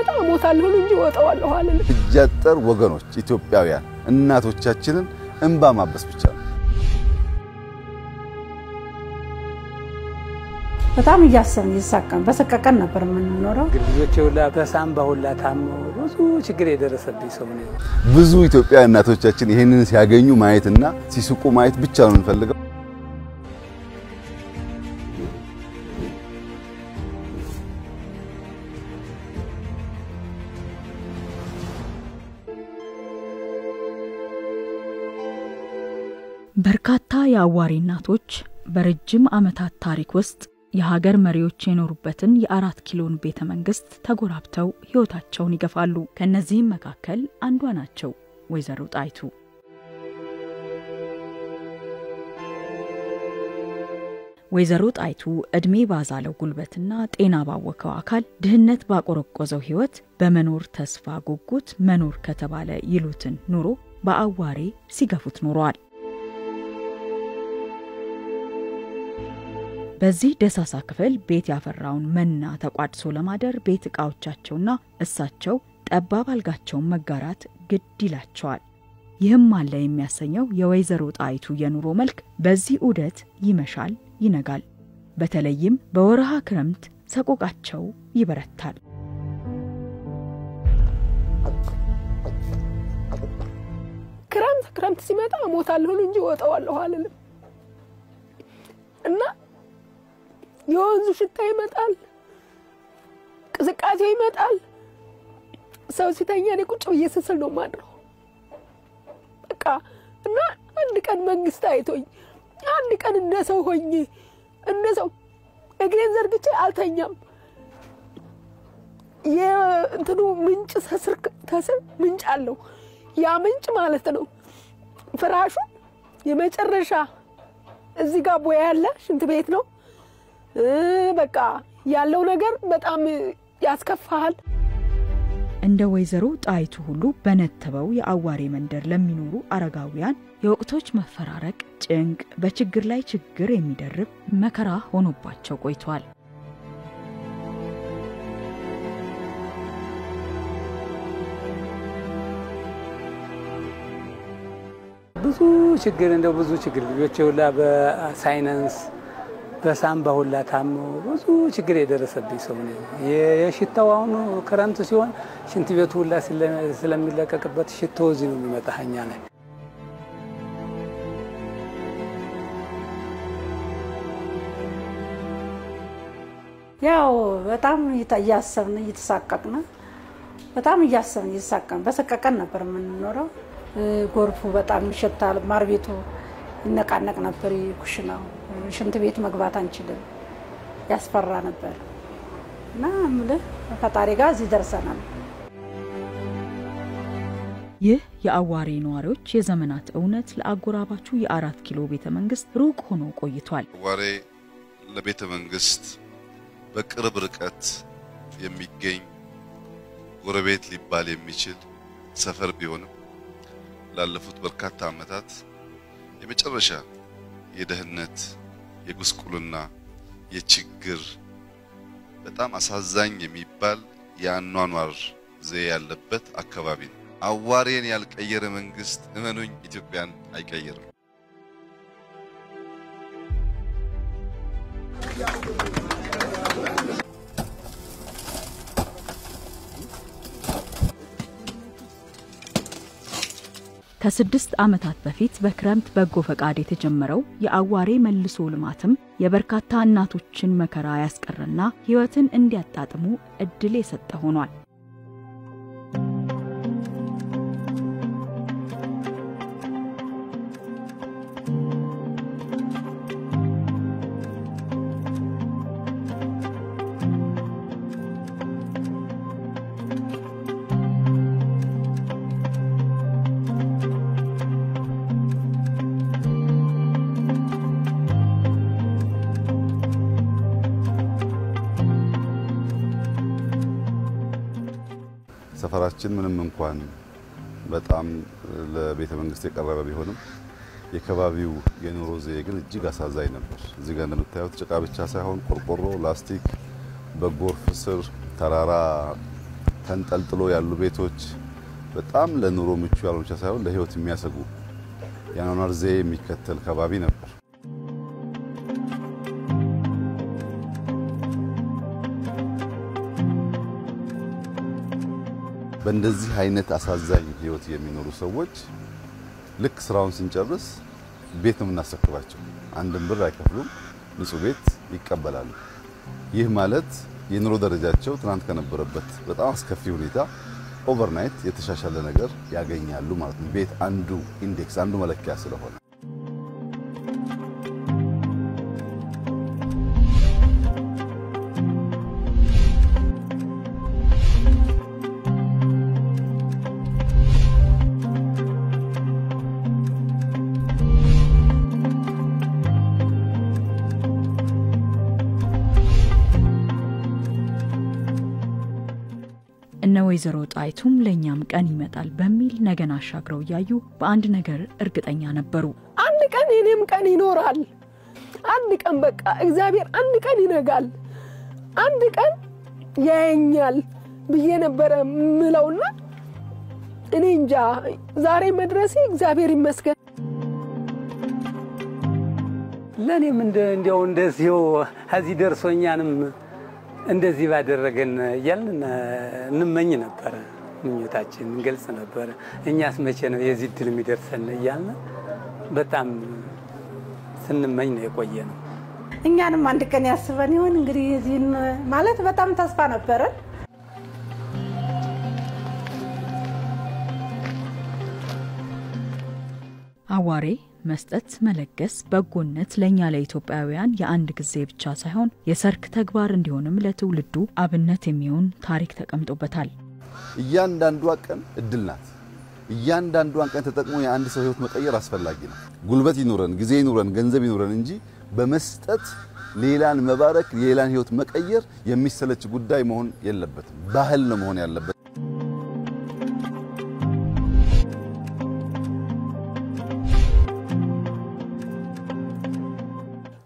ሲመጣ እሞታለሁ እንጂ እወጣዋለሁ አልልም። እጅ አጠር ወገኖች ኢትዮጵያውያን እናቶቻችንን እንባ ማበስ ብቻ ነው። በጣም እያሰብን እየሳቀን በሰቀቀን ነበር የምንኖረው። ልጆቼ ሁላ በሳምባ ሁላ ታመው ብዙ ችግር የደረሰብኝ ሰው ነው። ብዙ ኢትዮጵያ እናቶቻችን ይህንን ሲያገኙ ማየትና ሲስቁ ማየት ብቻ ነው የምንፈልገው። በርካታ የአዋሪ እናቶች በረጅም ዓመታት ታሪክ ውስጥ የሀገር መሪዎች የኖሩበትን የአራት ኪሎን ቤተ መንግስት ተጎራብተው ሕይወታቸውን ይገፋሉ። ከእነዚህም መካከል አንዷ ናቸው ወይዘሮ ጣይቱ። ወይዘሮ ጣይቱ ዕድሜ ባዛለው ጉልበትና ጤና ባወከው አካል ድህነት ባቆረቆዘው ሕይወት በመኖር ተስፋ ጉጉት መኖር ከተባለ ይሉትን ኑሮ በአዋሬ ሲገፉት ኖረዋል። በዚህ ደሳሳ ክፍል ቤት ያፈራውን መና ተቋድሶ ለማደር ቤት ዕቃዎቻቸውና እሳቸው ጠባብ አልጋቸውን መጋራት ግድ ይላቸዋል። ይህም አለ የሚያሰኘው የወይዘሮ ጣይቱ የኑሮ መልክ በዚህ ዑደት ይመሻል፣ ይነጋል። በተለይም በወርሃ ክረምት ሰቆቃቸው ይበረታል። ክረምት ክረምት ሲመጣ እሞታለሁ እንጂ እወጣዋለሁ አልልም እና የወንዙ ሽታ ይመጣል፣ ቅዝቃዜው ይመጣል። ሰው ሲተኛ እኔ ቁጭ ብዬ ስስል ነው ማድረው በቃ እና አንድ ቀን መንግስት አይቶኝ አንድ ቀን እንደ ሰው ሆኜ እንደ ሰው እግሬን ዘርግቼ አልተኛም። የእንትኑ ምንጭ ተስር ተስር ምንጭ አለው። ያ ምንጭ ማለት ነው ፍራሹ የመጨረሻ እዚህ ጋር ቦያ ያለ ሽንት ቤት ነው። በቃ ያለው ነገር በጣም ያስከፋሃል። እንደ ወይዘሮ ጣይቱ ሁሉ በነተበው የአዋሬ መንደር ለሚኖሩ አረጋውያን የወቅቶች መፈራረቅ ጭንቅ በችግር ላይ ችግር የሚደርብ መከራ ሆኖባቸው ቆይቷል። ብዙ ችግር እንደው ብዙ ችግር ልጆቼ ሁላ በሳይነንስ በሳምባ ሁላ ታመው ብዙ ችግር የደረሰብኝ ሰው ነው። የሽታው አሁኑ ክረምት ሲሆን ሽንት ቤቱ ሁላ ስለሚለቀቅበት ሽቶ እዚህ ነው የሚመጣ እኛ ያው በጣም እያሰብን እየተሳቀቅን በጣም እያሰብን እየተሳቀቅን በሰቀቀን ነበር የምንኖረው። ጎርፉ በጣም ይሸታል። ማር ቤቱ ይነቃነቅ ነበር። ኩሽናው ሽንት ቤት መግባት አንችልም። ያስፈራ ነበር እና ምልህ ፈጣሪ ጋር እዚህ ደርሰናል። ይህ የአዋሬ ነዋሪዎች የዘመናት እውነት ለአጎራባቹ የአራት ኪሎ ቤተ መንግስት ሩቅ ሆኖ ቆይቷል። አዋሬ ለቤተ መንግስት በቅርብ ርቀት የሚገኝ ጎረቤት ሊባል የሚችል ሰፈር ቢሆንም ላለፉት በርካታ ዓመታት የመጨረሻ የደህንነት፣ የጉስቁልና፣ የችግር በጣም አሳዛኝ የሚባል የአኗኗር ዘዬ ያለበት አካባቢ ነው። አዋሬን ያልቀየረ መንግስት እመኑኝ ኢትዮጵያን አይቀይርም። ከስድስት ዓመታት በፊት በክረምት በጎ ፈቃድ የተጀመረው የአዋሬ መልሶ ልማትም የበርካታ እናቶችን መከራ ያስቀረና ሕይወትን እንዲያጣጥሙ እድል የሰጠ ሆኗል። ሰፈራችን ምንም እንኳን በጣም ለቤተ መንግስት የቀረበ ቢሆንም የከባቢው የኑሮ ዘዬ ግን እጅግ አሳዛኝ ነበር። እዚህ ጋር እንደምታዩት ጭቃ ብቻ ሳይሆን ቆርቆሮ፣ ላስቲክ በጎርፍ ስር ተራራ ተንጠልጥሎ ያሉ ቤቶች በጣም ለኑሮ ምቹ ያልሆኑ ብቻ ሳይሆን ለሕይወት የሚያሰጉ የአኗኗር ዘዬ የሚከተል ከባቢ ነበር። በእንደዚህ አይነት አሳዛኝ ሕይወት የሚኖሩ ሰዎች ልክ ስራውን ስንጨርስ ቤት ነው የምናስረክባቸው። አንድም ብር አይከፍሉም፣ ንጹህ ቤት ይቀበላሉ። ይህ ማለት የኑሮ ደረጃቸው ትናንት ከነበረበት በጣም አስከፊ ሁኔታ overnight የተሻሻለ ነገር ያገኛሉ ማለት ነው። ቤት አንዱ index አንዱ መለኪያ ስለሆነ እነ ወይዘሮ ጣይቱም ለእኛም ቀን ይመጣል በሚል ነገን አሻግረው እያዩ በአንድ ነገር እርግጠኛ ነበሩ። አንድ ቀን የኔም ቀን ይኖራል። አንድ ቀን በቃ እግዚአብሔር አንድ ቀን ይነጋል፣ አንድ ቀን ያየኛል ብዬ ነበረ ምለውና እኔ እንጃ ዛሬ መድረሴ እግዚአብሔር ይመስገን። ለእኔም እንዲያው እንደዚሁ ከዚህ ደርሶ እኛንም እንደዚህ ባደረገን እያልን እንመኝ ነበረ። ምኞታችን እንገልጽ ነበረ። እኛስ መቼ ነው የዚህ ድል የሚደርሰን እያልን በጣም ስንመኝ ነው የቆየ ነው። እኛንም አንድ ቀን ያስበን ይሆን እንግዲህ የዚህን ማለት በጣም ተስፋ ነበረን። አዋሬ መስጠት፣ መለገስ፣ በጎነት ለእኛ ለኢትዮጵያውያን የአንድ ጊዜ ብቻ ሳይሆን የሰርክ ተግባር እንዲሆንም ለትውልዱ አብነት የሚሆን ታሪክ ተቀምጦበታል። እያንዳንዷ ቀን እድል ናት። እያንዳንዷን ቀን ተጠቅሞ የአንድ ሰው ሕይወት መቀየር አስፈላጊ ነው። ጉልበት ይኑረን፣ ጊዜ ይኑረን፣ ገንዘብ ይኑረን እንጂ በመስጠት ሌላን መባረክ፣ ሌላን ሕይወት መቀየር የሚሰለች ጉዳይ መሆን የለበትም። ባህል ነው መሆን ያለበት።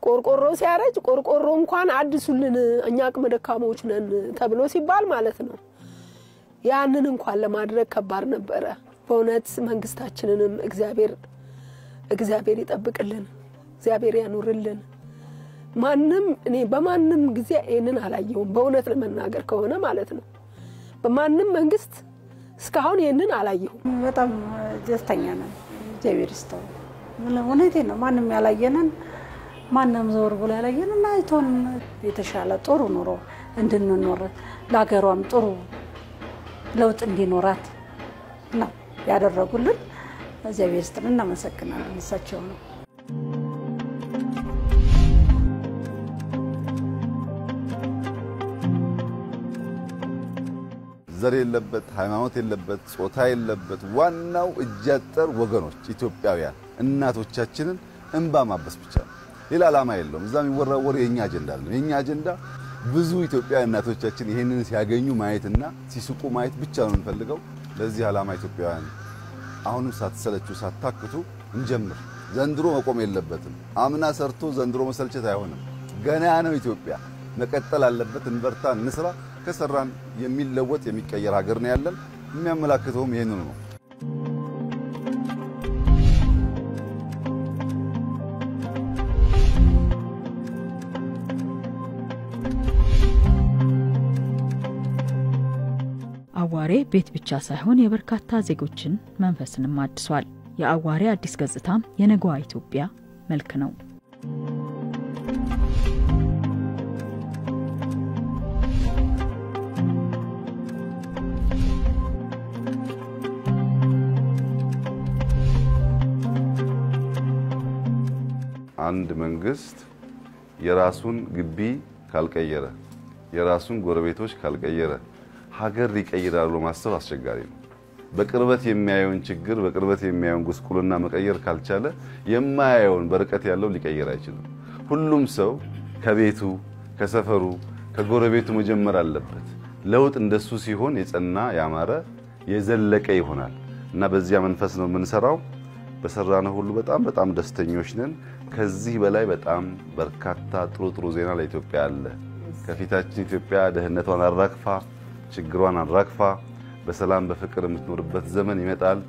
ቆርቆሮ ሲያረጅ ቆርቆሮ እንኳን አድሱልን እኛ አቅመ ደካሞች ነን ተብሎ ሲባል ማለት ነው። ያንን እንኳን ለማድረግ ከባድ ነበረ። በእውነት መንግስታችንንም እግዚአብሔር እግዚአብሔር ይጠብቅልን፣ እግዚአብሔር ያኑርልን። ማንም እኔ በማንም ጊዜ ይህንን አላየሁም። በእውነት ለመናገር ከሆነ ማለት ነው በማንም መንግስት እስካሁን ይህንን አላየሁም። በጣም ደስተኛ ነን። እግዚአብሔር ይስጠው። እውነቴን ነው። ማንም ያላየንን ማንም ዘወር ብሎ ያላየንን አይቶን የተሻለ ጥሩ ኑሮ እንድንኖር ለሀገሯም ጥሩ ለውጥ እንዲኖራት ነው ያደረጉልን። እግዚአብሔር ይስጥን። እናመሰግናለን። እሳቸው ነው ዘር የለበት፣ ሃይማኖት የለበት፣ ጾታ የለበት። ዋናው እጅ አጠር ወገኖች ኢትዮጵያውያን እናቶቻችንን እንባ ማበስ ብቻ ነው። ሌላ ዓላማ የለውም። እዛ የሚወራው ወሬ የኛ አጀንዳ አለ። የኛ አጀንዳ ብዙ ኢትዮጵያውያን እናቶቻችን ይሄንን ሲያገኙ ማየትና ሲስቁ ማየት ብቻ ነው የምንፈልገው። ለዚህ ዓላማ ኢትዮጵያውያን አሁንም ሳትሰለቹ ሳታክቱ እንጀምር። ዘንድሮ መቆም የለበትም። አምና ሰርቶ ዘንድሮ መሰልቸት አይሆንም። ገና ነው ኢትዮጵያ፣ መቀጠል አለበት። እንበርታ፣ እንስራ። ከሰራን የሚለወጥ የሚቀየር ሀገር ነው ያለን። የሚያመላክተውም ይሄንኑ ነው። አዋሬ ቤት ብቻ ሳይሆን የበርካታ ዜጎችን መንፈስንም አድሷል። የአዋሬ አዲስ ገጽታም የነገዋ ኢትዮጵያ መልክ ነው። አንድ መንግስት የራሱን ግቢ ካልቀየረ፣ የራሱን ጎረቤቶች ካልቀየረ ሀገር ይቀይራል ብሎ ማሰብ አስቸጋሪ ነው። በቅርበት የሚያየውን ችግር በቅርበት የሚያየውን ጉስቁልና መቀየር ካልቻለ የማያየውን በርቀት ያለው ሊቀይር አይችልም። ሁሉም ሰው ከቤቱ፣ ከሰፈሩ፣ ከጎረቤቱ መጀመር አለበት። ለውጥ እንደሱ ሲሆን የጸና ያማረ የዘለቀ ይሆናል እና በዚያ መንፈስ ነው የምንሰራው። በሰራነው ሁሉ በጣም በጣም ደስተኞች ነን። ከዚህ በላይ በጣም በርካታ ጥሩ ጥሩ ዜና ለኢትዮጵያ አለ። ከፊታችን ኢትዮጵያ ደህንነቷን አራግፋ ችግሯን አራግፋ በሰላም በፍቅር የምትኖርበት ዘመን ይመጣል።